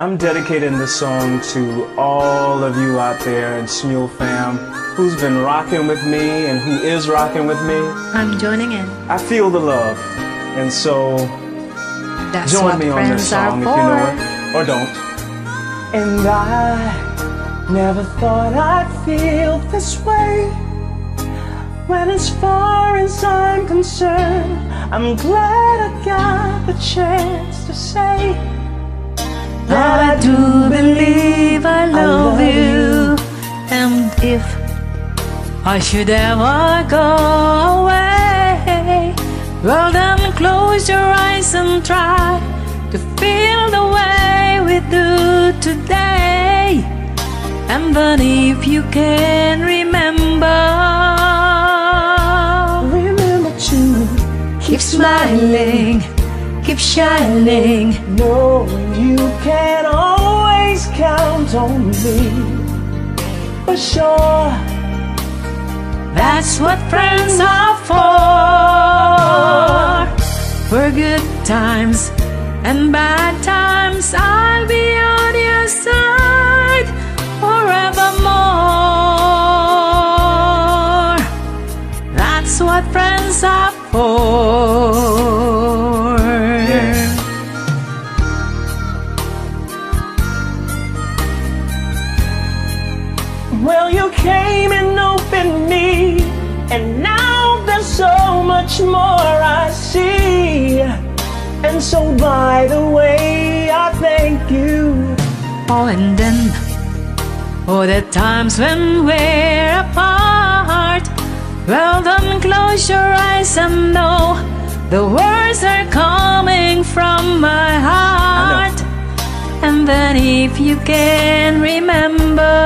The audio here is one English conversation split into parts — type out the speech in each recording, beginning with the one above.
I'm dedicating this song to all of you out there in Smule fam who's been rocking with me and who is rocking with me. I'm joining in. I feel the love. And so That's join me on this song if you know it or don't. And I never thought I'd feel this way. When as far as I'm concerned, I'm glad I got the chance to say I do believe I love, love you. And if I should ever go away, well then close your eyes and try to feel the way we do today. And then if you can remember, remember to keep smiling, keep shining. knowing you can always count on me. For sure, That's what friends are for. For good times and bad times, I'll be on your side forevermore. That's what friends are for. More I see. And so, by the way, I thank you. Oh, and then oh, for the times when we're apart, well, then close your eyes and know the words are coming from my heart. And then, if you can remember,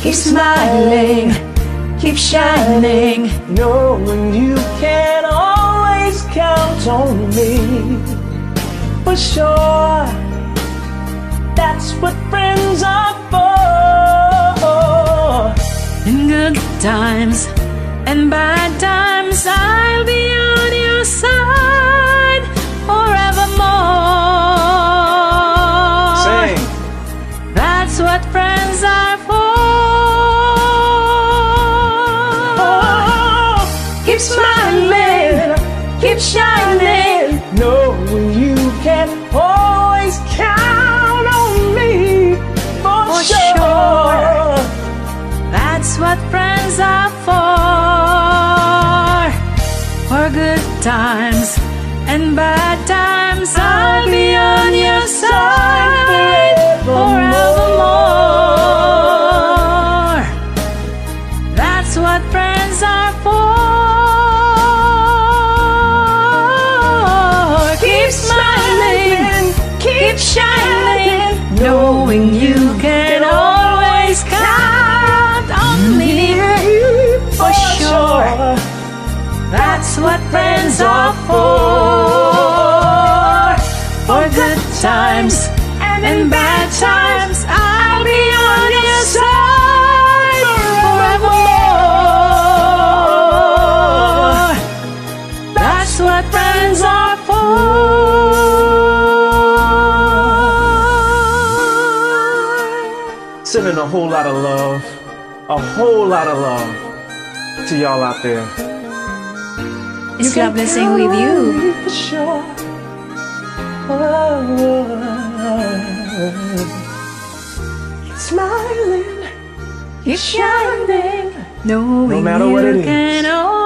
keep smiling, keep shining. knowing you can always count on me. For sure, that's what friends are for. In good times and bad times, I'll be on your side forevermore. Sing. That's what friends Keep smiling, keep shining. knowing you can always count on me. For, For sure. sure. That's what friends are for. For good times and bad times, I'll be on your side forevermore. That's what friends are for. For good times and in bad times, I'll be on your side forevermore. That's what friends are for. Sending a whole lot of love, a whole lot of love to y'all out there. It's lovely sing with you. For sure. Oh, keep smiling, keep shining. Knowing matter what you it is. can always count